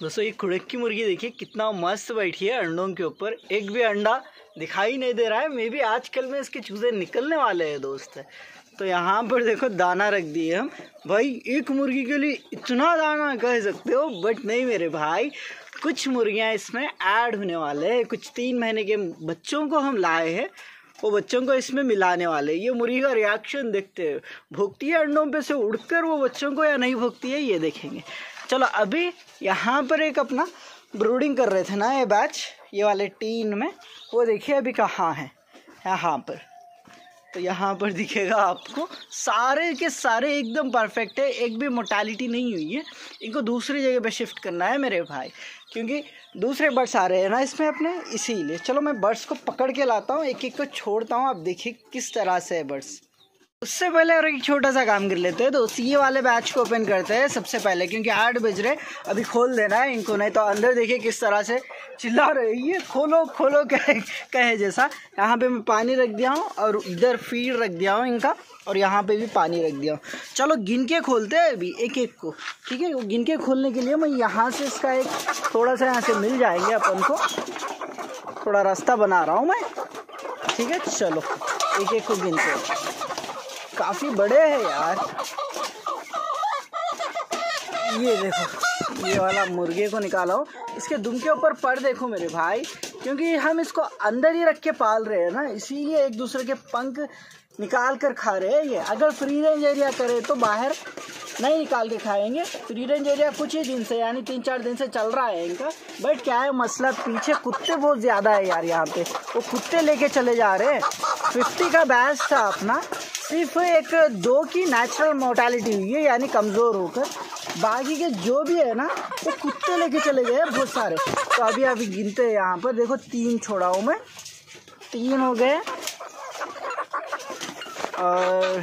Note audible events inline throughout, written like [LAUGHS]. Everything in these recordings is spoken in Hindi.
दोस्तों, ये कुड़क की मुर्गी देखिए, कितना मस्त बैठी है अंडों के ऊपर। एक भी अंडा दिखाई नहीं दे रहा है मे भी आजकल में इसके चूजे निकलने वाले हैं दोस्त। तो यहाँ पर देखो, दाना रख दिए हम। भाई, एक मुर्गी के लिए इतना दाना कह सकते हो बट नहीं मेरे भाई। कुछ मुर्गियाँ इसमें ऐड होने वाले हैं। कुछ तीन महीने के बच्चों को हम लाए हैं, वो बच्चों को इसमें मिलाने वाले ये मुर्गी का रिएक्शन देखते हैं। भोगती है अंडों पे से उड़कर वो बच्चों को या नहीं भोगती है, ये देखेंगे। चलो, अभी यहाँ पर एक अपना ब्रूडिंग कर रहे थे ना ये बैच ये वाले टीन में। वो देखिए अभी कहाँ है। यहाँ पर। तो यहाँ पर दिखेगा आपको, सारे के सारे एकदम परफेक्ट है, एक भी मोटालिटी नहीं हुई है। इनको दूसरी जगह पे शिफ्ट करना है मेरे भाई, क्योंकि दूसरे बर्ड्स आ रहे हैं ना इसमें अपने, इसीलिए। चलो, मैं बर्ड्स को पकड़ के लाता हूँ एक एक को छोड़ता हूँ। आप देखिए किस तरह से है बर्ड्स उससे पहले और एक छोटा सा काम कर लेते हैं। तो ये वाले बैच को ओपन करते हैं सबसे पहले, क्योंकि आठ बज रहे अभी खोल देना है इनको, नहीं तो अंदर देखिए किस तरह से चिल्ला रही है। खोलो खोलो, [LAUGHS] कहे कहे जैसा। यहाँ पे मैं पानी रख दिया हूँ और इधर फ़ीड रख दिया हूँ इनका, और यहाँ पे भी पानी रख दिया हूँ। चलो, गिन के खोलते हैं अभी एक एक को, ठीक है? गिन के खोलने के लिए मैं यहाँ से इसका एक थोड़ा सा यहाँ से मिल जाएँगे अपन को। थोड़ा रास्ता बना रहा हूँ मैं, ठीक है? चलो एक एक को गिनते काफ़ी बड़े हैं यार। ये देखो, ये वाला मुर्गे को निकाला। इसके दुम के ऊपर पर देखो मेरे भाई, क्योंकि हम इसको अंदर ही रख के पाल रहे हैं ना, इसीलिए एक दूसरे के पंख निकाल कर खा रहे हैं ये। अगर फ्री रेंज एरिया करे तो बाहर नहीं निकाल के खाएँगे। फ्री रेंज एरिया कुछ ही दिन से, यानी तीन चार दिन से चल रहा है इनका। बट क्या है, मसला पीछे कुत्ते बहुत ज़्यादा है यार यहाँ पे। वो कुत्ते लेके चले जा रहे हैं। फिफ्टी का बैच था अपना। सिर्फ़ एक दो की नेचुरल मोर्टेलिटी हुई है, यानी कमज़ोर होकर। बाकी के जो भी है ना, वो कुत्ते लेके चले गए बहुत सारे। तो अभी अभी गिनते हैं यहाँ पर। देखो, तीन छोड़ा हूँ मैं। तीन हो गए। और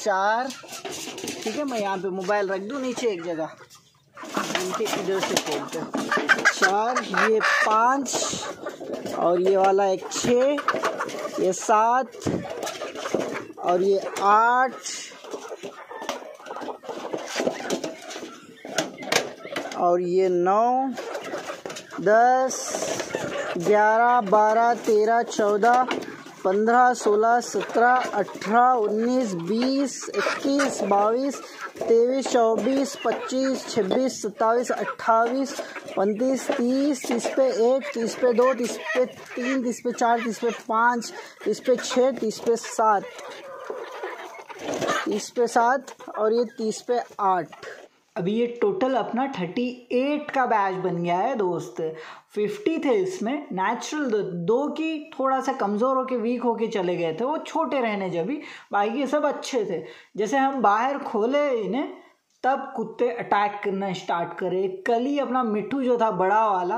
चार। ठीक है, मैं यहाँ पे मोबाइल रख दूँ, नीचे एक जगह। इधर से खोलते चार, ये पाँच। और ये वाला एक छ, ये सात और ये आठ और ये नौ, दस, ग्यारह, बारह, तेरह, चौदह, पंद्रह, सोलह, सत्रह, अठारह, उन्नीस, बीस, इक्कीस, बाईस तेईस, चौबीस, पच्चीस, छब्बीस, सत्ताईस, अट्ठाईस उनतीस तीस तीस पे एक, तीस पे दो, तीस पे तीन, तीस पे चार, तीस पे पाँच, तीस पे छः, तीस पे सात, तीस पे सात और ये तीस पे आठ। अभी ये टोटल अपना थर्टी एट का बैच बन गया है दोस्त। फिफ्टी थे इसमें। नेचुरल दो, दो की थोड़ा सा कमज़ोर होके वीक होके चले गए थे। वो छोटे रहने जब भी बाकी सब अच्छे थे। जैसे हम बाहर खोले इन्हें तब कुत्ते अटैक करना स्टार्ट करे। कल ही अपना मिट्टू जो था बड़ा वाला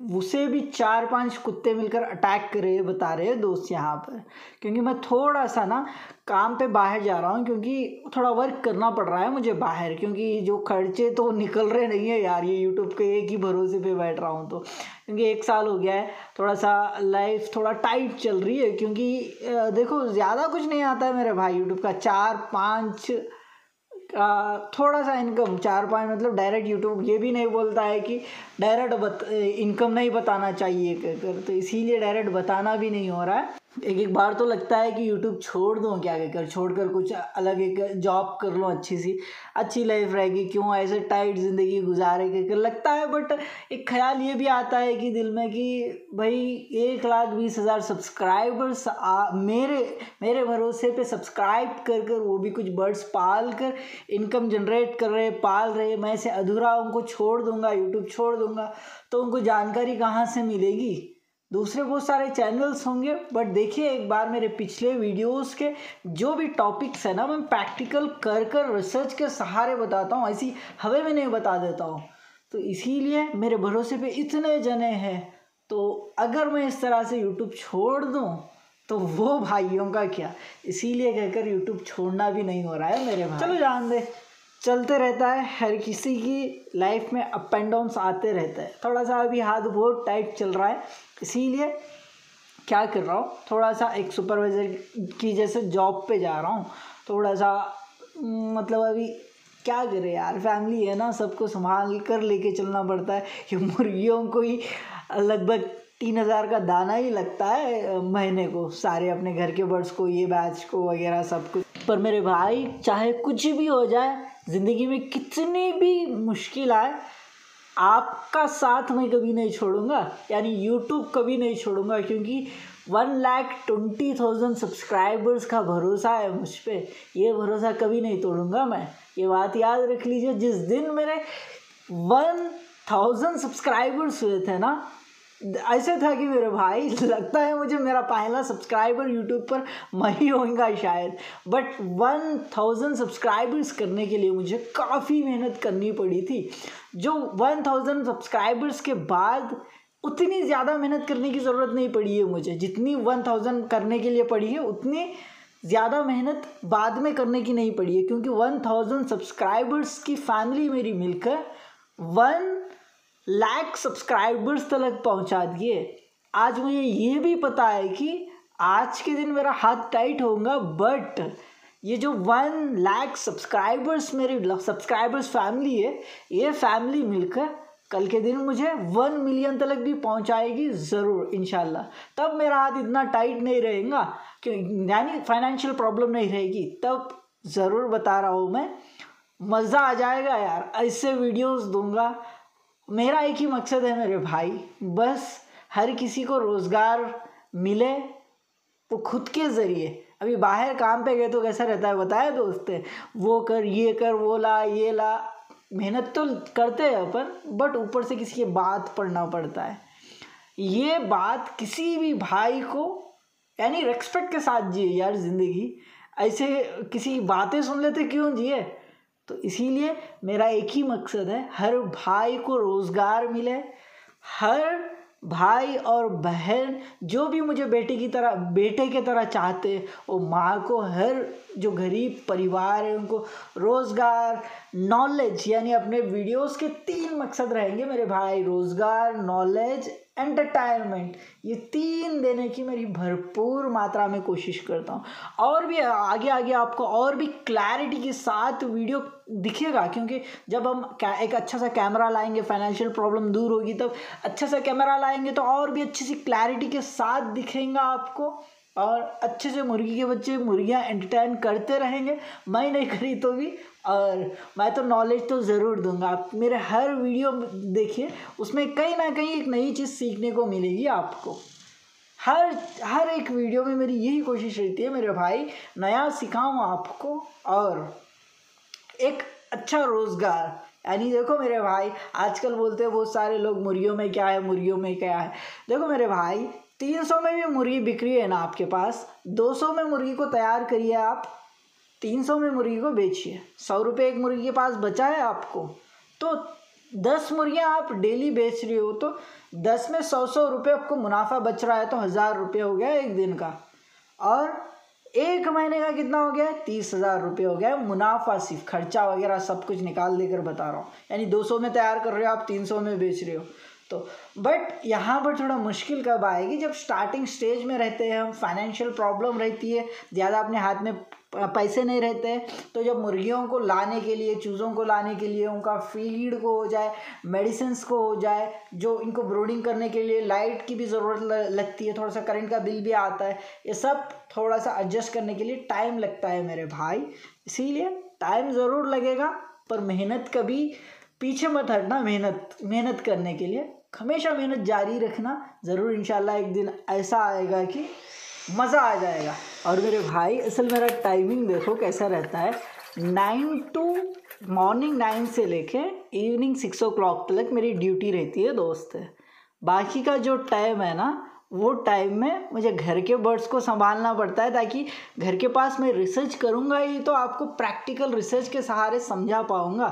उसे भी चार पाँच कुत्ते मिलकर अटैक करे बता रहे हैं दोस्त यहाँ पर। क्योंकि मैं थोड़ा सा ना काम पे बाहर जा रहा हूँ, क्योंकि थोड़ा वर्क करना पड़ रहा है मुझे बाहर, क्योंकि जो खर्चे तो निकल रहे नहीं है यार, ये यूट्यूब के एक ही भरोसे पे बैठ रहा हूँ तो। क्योंकि एक साल हो गया है, थोड़ा सा लाइफ थोड़ा टाइट चल रही है, क्योंकि देखो, ज़्यादा कुछ नहीं आता है मेरे भाई यूट्यूब का, चार, पाँच थोड़ा सा इनकम, चार पाँच मतलब डायरेक्ट यूट्यूब ये भी नहीं बोलता है कि डायरेक्ट बत, इनकम नहीं बताना चाहिए कर तो इसीलिए डायरेक्ट बताना भी नहीं हो रहा है। एक एक बार तो लगता है कि यूट्यूब छोड़ दूँ क्या कहकर छोड़ कर कुछ अलग एक जॉब कर लो अच्छी सी, अच्छी लाइफ रहेगी, क्यों ऐसे टाइट ज़िंदगी गुजारे कर लगता है बट एक ख्याल ये भी आता है कि दिल में कि भाई एक लाख बीस हज़ार सब्सक्राइबर्स मेरे मेरे भरोसे पे सब्सक्राइब कर कर वो भी कुछ बर्ड्स पाल कर इनकम जनरेट कर रहे, पाल रहे, मैं ऐसे अधूरा उनको छोड़ दूँगा यूट्यूब छोड़ दूँगा तो उनको जानकारी कहाँ से मिलेगी? दूसरे बहुत सारे चैनल्स होंगे बट देखिए एक बार मेरे पिछले वीडियोस के जो भी टॉपिक्स है ना, मैं प्रैक्टिकल कर कर रिसर्च के सहारे बताता हूँ, ऐसी हवे में नहीं बता देता हूँ। तो इसीलिए मेरे भरोसे पे इतने जने हैं तो अगर मैं इस तरह से यूट्यूब छोड़ दूँ तो वो भाइयों का क्या? इसीलिए कहकर यूट्यूब छोड़ना भी नहीं हो रहा है मेरे भाई। चलो जान दे। चलते रहता है, हर किसी की लाइफ में अप एंड डाउन्स आते रहते हैं। थोड़ा सा अभी हाथ बहुत टाइट चल रहा है, इसीलिए क्या कर रहा हूँ, थोड़ा सा एक सुपरवाइज़र की जैसे जॉब पे जा रहा हूँ, थोड़ा सा मतलब अभी क्या करे यार फैमिली है ना, सबको संभाल कर लेके चलना पड़ता है। [LAUGHS] ये मुर्गियों को ही लगभग तीन हज़ार का दाना ही लगता है महीने को, सारे अपने घर के बर्ड्स को, ये बैच को, वगैरह सब कुछ। पर मेरे भाई, चाहे कुछ भी हो जाए ज़िंदगी में कितनी भी मुश्किल आए, आपका साथ मैं कभी नहीं छोड़ूँगा, यानी यूट्यूब कभी नहीं छोड़ूँगा, क्योंकि one lakh twenty thousand subscribers का भरोसा है मुझ पर ये भरोसा कभी नहीं तोड़ूँगा मैं। ये बात याद रख लीजिए, जिस दिन मेरे वन थाउज़ेंड सब्सक्राइबर्स हुए थे ना ऐसे था कि मेरे भाई, लगता है मुझे मेरा पहला सब्सक्राइबर यूट्यूब पर मैं ही होऊँगा शायद। बट वन थाउज़ेंड सब्सक्राइबर्स करने के लिए मुझे काफ़ी मेहनत करनी पड़ी थी। जो वन थाउज़ेंड सब्सक्राइबर्स के बाद उतनी ज़्यादा मेहनत करने की ज़रूरत नहीं पड़ी है मुझे। जितनी वन थाउज़ेंड करने के लिए पड़ी है, उतनी ज़्यादा मेहनत बाद में करने की नहीं पड़ी है। क्योंकि वन थाउज़ेंड सब्सक्राइबर्स की फैमिली मेरी मिलकर वन लाख सब्सक्राइबर्स तक पहुँचा दिए। आज मुझे ये भी पता है कि आज के दिन मेरा हाथ टाइट होगा बट ये जो वन लाख सब्सक्राइबर्स मेरी सब्सक्राइबर्स फैमिली है, ये फैमिली मिलकर कल के दिन मुझे वन मिलियन तक भी पहुंचाएगी ज़रूर इनशाला तब मेरा हाथ इतना टाइट नहीं रहेगा कि यानी फाइनेंशियल प्रॉब्लम नहीं रहेगी, तब ज़रूर बता रहा हूँ मैं। मज़ा आ जाएगा यार, ऐसे वीडियोस दूँगा। मेरा एक ही मकसद है मेरे भाई। बस हर किसी को रोज़गार मिले वो खुद के ज़रिए। अभी बाहर काम पे गए तो कैसा रहता है बताया दोस्त? वो कर, ये कर, वो ला, ये ला। मेहनत तो करते हैं अपन बट ऊपर से किसी की बात पढ़ना पड़ता है। ये बात किसी भी भाई को, यानी रेस्पेक्ट के साथ जिए यार ज़िंदगी। ऐसे किसी की बातें सुन लेते क्यों जिए? तो इसीलिए मेरा एक ही मकसद है, हर भाई को रोज़गार मिले, हर भाई और बहन जो भी मुझे बेटे की तरह, बेटे के तरह चाहते, वो माँ को, हर जो गरीब परिवार है, उनको रोज़गार नॉलेज यानी अपने वीडियोस के तीन मकसद रहेंगे मेरे भाई, रोज़गार नॉलेज एंटरटेनमेंट ये तीन देने की मेरी भरपूर मात्रा में कोशिश करता हूँ। और भी आगे आगे आपको और भी क्लैरिटी के साथ वीडियो दिखेगा, क्योंकि जब हम एक अच्छा सा कैमरा लाएँगे फाइनेंशियल प्रॉब्लम दूर होगी, तब अच्छा सा कैमरा लाएँगे तो और भी अच्छी सी क्लैरिटी के साथ दिखेगा आपको। और अच्छे से मुर्गी के बच्चे मुर्गियाँ एंटरटेन करते रहेंगे। मैं नहीं करी तो भी और मैं तो नॉलेज तो ज़रूर दूँगा। आप मेरे हर वीडियो देखिए, उसमें कहीं ना कहीं एक नई चीज़ सीखने को मिलेगी आपको। हर हर एक वीडियो में मेरी यही कोशिश रहती है, मेरे भाई, नया सिखाऊँ आपको और एक अच्छा रोज़गार। यानी देखो मेरे भाई, आजकल बोलते हैं बहुत सारे लोग, मुर्गियों में क्या है, मुर्गियों में क्या है। देखो मेरे भाई, तीन सौ में भी मुर्गी बिक रही है ना आपके पास? दो सौ में मुर्गी को तैयार करिए आप। तीन सौ में मुर्गी को बेचिए। सौ रुपये एक मुर्गी के पास बचा है आपको। तो दस मुर्गियाँ आप डेली बेच रही हो तो दस में सौ सौ रुपये आपको मुनाफा बच रहा है तो हज़ार रुपये हो गया एक दिन का। और एक महीने का कितना हो गया? तीस हज़ार रुपये हो गया। मुनाफा सिर्फ़ खर्चा वगैरह सब कुछ निकाल देकर बता रहा हूँ। यानी दो सौ में तैयार कर रहे हो आप, तीन सौ में बेच रहे हो। तो बट यहाँ पर थोड़ा मुश्किल कब आएगी? जब स्टार्टिंग स्टेज में रहते हैं हम फाइनेंशियल प्रॉब्लम रहती है, ज़्यादा अपने हाथ में पैसे नहीं रहते तो जब मुर्गियों को लाने के लिए, चूज़ों को लाने के लिए, उनका फ़ीड को हो जाए मेडिसिन को हो जाए, जो इनको ब्रोडिंग करने के लिए लाइट की भी ज़रूरत लगती है, थोड़ा सा करंट का बिल भी आता है, ये सब थोड़ा सा एडजस्ट करने के लिए टाइम लगता है मेरे भाई। इसीलिए टाइम ज़रूर लगेगा, पर मेहनत कभी पीछे मत हटना, मेहनत मेहनत करने के लिए। हमेशा मेहनत जारी रखना, ज़रूर इंशाल्लाह एक दिन ऐसा आएगा कि मज़ा आ जाएगा। और मेरे भाई, असल मेरा टाइमिंग देखो कैसा रहता है। नाइन टू मॉर्निंग नाइन से लेके इवनिंग सिक्स ओ क्लॉक तक मेरी ड्यूटी रहती है, दोस्त। बाकी का जो टाइम है ना, वो टाइम में मुझे घर के बर्ड्स को संभालना पड़ता है ताकि घर के पास मैं रिसर्च करूँगा ही तो आपको प्रैक्टिकल रिसर्च के सहारे समझा पाऊँगा।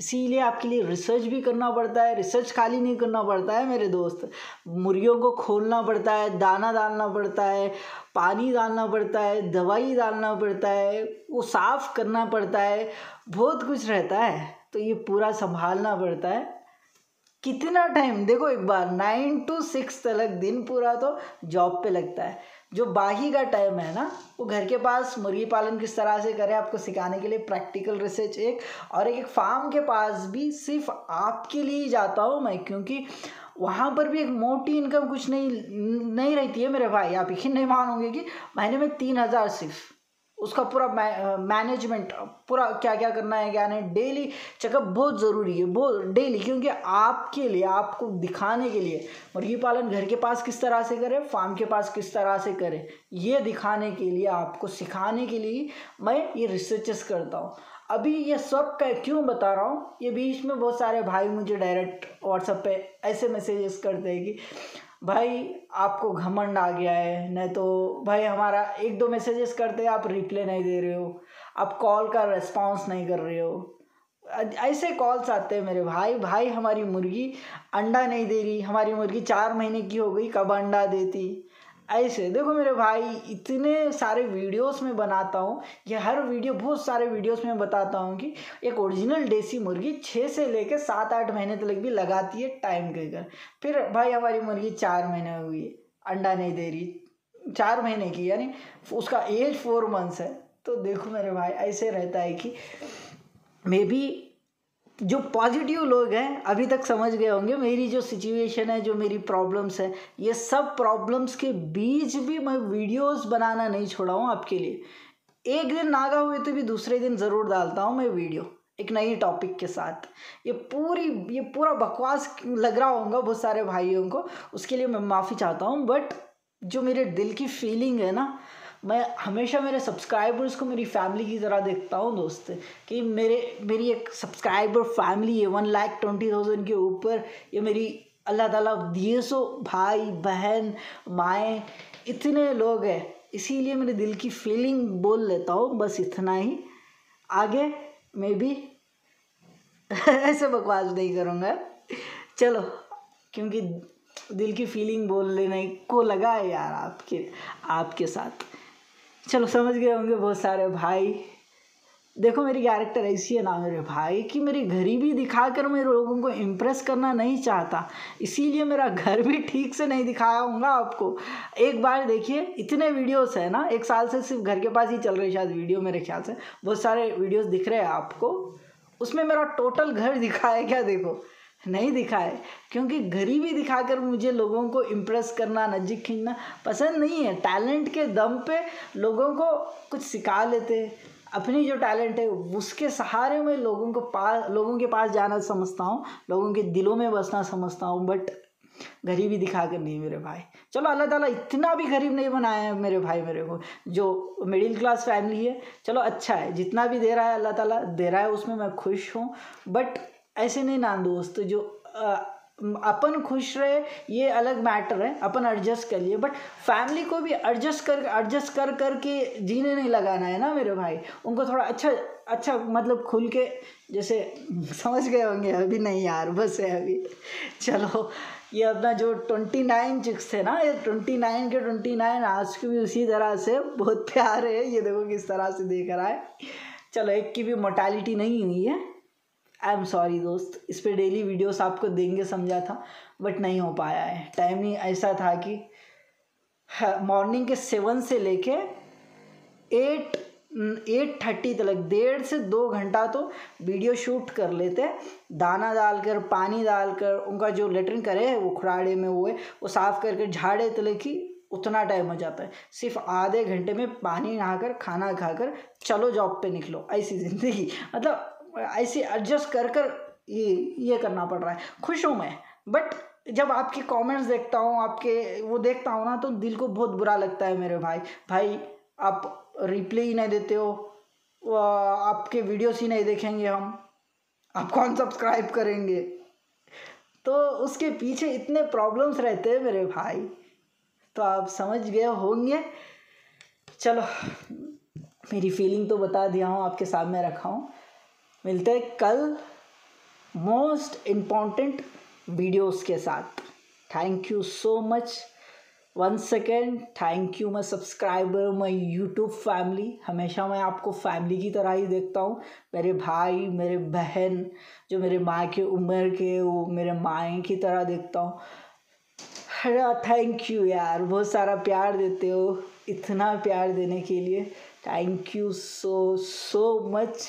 इसीलिए आपके लिए रिसर्च भी करना पड़ता है रिसर्च खाली नहीं करना पड़ता है मेरे दोस्त। मुर्गियों को खोलना पड़ता है, दाना डालना पड़ता है, पानी डालना पड़ता है, दवाई डालना पड़ता है, वो साफ़ करना पड़ता है, बहुत कुछ रहता है। तो ये पूरा संभालना पड़ता है। कितना टाइम देखो एक बार नाइन टू सिक्स तक दिन पूरा तो जॉब पे लगता है। जो बाही का टाइम है ना वो घर के पास मुर्गी पालन किस तरह से करें आपको सिखाने के लिए प्रैक्टिकल रिसर्च एक और एक, एक फार्म के पास भी सिर्फ़ आपके लिए ही जाता हूँ मैं क्योंकि वहाँ पर भी एक मोटी इनकम कुछ नहीं नहीं रहती है मेरे भाई। आप यकीन नहीं मानोगे कि महीने में तीन हज़ार सिर्फ़। उसका पूरा मैनेजमेंट पूरा क्या क्या करना है, क्या नहीं डेली चेकअप बहुत ज़रूरी है, बहुत डेली क्योंकि आपके लिए, आपको दिखाने के लिए मुर्गी पालन घर के पास किस तरह से करें फार्म के पास किस तरह से करें, ये दिखाने के लिए, आपको सिखाने के लिए मैं ये रिसर्चेस करता हूँ। अभी ये सब का, क्यों बता रहा हूँ, ये बीच में बहुत सारे भाई मुझे डायरेक्ट व्हाट्सएप पे ऐसे मैसेजेस करते हैं कि भाई, आपको घमंड आ गया है। नहीं तो भाई, हमारा एक दो मैसेजेस करते आप रिप्लाई नहीं दे रहे हो। आप कॉल का रिस्पॉन्स नहीं कर रहे हो। ऐसे कॉल्स आते हैं मेरे भाई। भाई, हमारी मुर्गी अंडा नहीं दे रही। हमारी मुर्गी चार महीने की हो गई, कब अंडा देती? ऐसे, देखो मेरे भाई, इतने सारे वीडियोस में बनाता हूँ ये हर वीडियो बहुत सारे वीडियोस में बताता हूँ कि एक ओरिजिनल देसी मुर्गी छः से लेकर सात, आठ महीने तक भी लगाती है टाइम के कर फिर भाई, हमारी मुर्गी चार महीने हुई अंडा नहीं दे रही। चार महीने की, यानी उसका एज फोर मंथ्स है। तो देखो मेरे भाई, ऐसे रहता है कि मे बी जो पॉजिटिव लोग हैं, अभी तक समझ गए होंगे, मेरी जो सिचुएशन है, जो मेरी प्रॉब्लम्स है, ये सब प्रॉब्लम्स के बीच भी मैं वीडियोस बनाना नहीं छोड़ा हूँ आपके लिए। एक दिन नागा हुए तो भी दूसरे दिन ज़रूर डालता हूँ मैं वीडियो एक नई टॉपिक के साथ। ये पूरी, ये पूरा बकवास लग रहा होगा बहुत सारे भाइयों को, उसके लिए मैं माफ़ी चाहता हूँ बट जो मेरे दिल की फीलिंग है ना मैं हमेशा मेरे सब्सक्राइबर्स को मेरी फैमिली की तरह देखता हूँ, दोस्त। कि मेरे, मेरी एक सब्सक्राइबर फैमिली है वन लाख ट्वेंटी थाउज़ेंड के ऊपर। ये मेरी अल्लाह ताला दिए सो भाई, बहन, माएँ, इतने लोग हैं। इसीलिए मेरे दिल की फीलिंग बोल लेता हूँ, बस इतना ही। आगे मैं भी [LAUGHS] ऐसे बकवास नहीं करूँगा। चलो, क्योंकि दिल की फीलिंग बोल लेने को लगा है यार आपके आपके साथ। चलो, समझ गए होंगे बहुत सारे भाई। देखो, मेरी कैरेक्टर ऐसी है ना, मेरे भाई, कि मेरी गरीबी दिखाकर मैं लोगों को इम्प्रेस करना नहीं चाहता। इसीलिए मेरा घर भी ठीक से नहीं दिखाया हूँगा आपको। एक बार देखिए, इतने वीडियोस है ना, एक साल से सिर्फ़ घर के पास ही चल रहे शायद वीडियो मेरे ख्याल से। बहुत सारे वीडियोस दिख रहे हैं आपको। उसमें मेरा टोटल घर दिखाया क्या, देखो? नहीं दिखाए क्योंकि गरीबी दिखाकर मुझे लोगों को इम्प्रेस करना नज़दीक खींचना पसंद नहीं है। टैलेंट के दम पे लोगों को कुछ सिखा लेते अपनी जो टैलेंट है, उसके सहारे में लोगों को पास लोगों के पास जाना समझता हूँ, लोगों के दिलों में बसना समझता हूँ बट गरीबी दिखा कर नहीं मेरे भाई। चलो अल्लाह ताला इतना भी गरीब नहीं बनाया है मेरे भाई मेरे को, जो मिडिल क्लास फैमिली है। चलो अच्छा है, जितना भी दे रहा है अल्लाह ताला, दे रहा है उसमें मैं खुश हूँ। बट ऐसे नहीं ना दोस्त जो आ, अपन खुश रहे ये अलग मैटर है अपन एडजस्ट कर लिए बट फैमिली को भी एडजस्ट कर एडजस्ट कर कर के जीने नहीं लगाना है ना मेरे भाई। उनको थोड़ा अच्छा अच्छा मतलब खुल के जैसे समझ गए होंगे अभी नहीं यार बस है अभी। चलो ये अपना जो ट्वेंटी नाइन चिक्स थे ना ये ट्वेंटी नाइन के ट्वेंटी नाइन आज की भी उसी तरह से बहुत प्यार है ये देखो किस तरह से देख रहा है। चलो एक की भी मोटालिटी नहीं हुई है। आई एम सॉरी दोस्त। इस पर डेली वीडियोस आपको देंगे, समझा था बट नहीं हो पाया है। टाइम ही ऐसा था कि मॉर्निंग के सेवन से लेके एट एट थर्टी तक, डेढ़ से दो घंटा तो वीडियो शूट कर लेते। दाना डालकर, पानी डालकर, उनका जो लेटरिन करे, वो खुराड़े में हुए, वो साफ़ करके झाड़े तले की, उतना टाइम हो जाता है। सिर्फ़ आधे घंटे में पानी नहाकर, खाना खाकर, चलो जॉब पे निकलो, ऐसी [LAUGHS] ज़िंदगी। मतलब ऐसे एडजस्ट कर कर ये ये करना पड़ रहा है। खुश हूँ मैं बट जब आपके कमेंट्स देखता हूँ, आपके वो देखता हूँ ना तो दिल को बहुत बुरा लगता है मेरे भाई। भाई, आप रिप्ले ही नहीं देते हो आपके वीडियोस ही नहीं देखेंगे हम। आप कौन सब्सक्राइब करेंगे? तो उसके पीछे इतने प्रॉब्लम्स रहते हैं मेरे भाई। तो आप समझ गए होंगे। चलो, मेरी फीलिंग तो बता दिया हूँ, आपके सामने रखा हूँ। मिलते हैं कल मोस्ट इंपॉर्टेंट वीडियोस के साथ। Thank you so much one second thank you मैं सब्सक्राइबर मैं यूट्यूब फैमिली हमेशा मैं आपको फैमिली की तरह ही देखता हूँ। मेरे भाई, मेरे बहन, जो मेरे माँ के उम्र के, वो मेरे माएँ की तरह देखता हूँ। अरे थैंक यू यार, बहुत सारा प्यार देते हो, इतना प्यार देने के लिए। Thank you so so much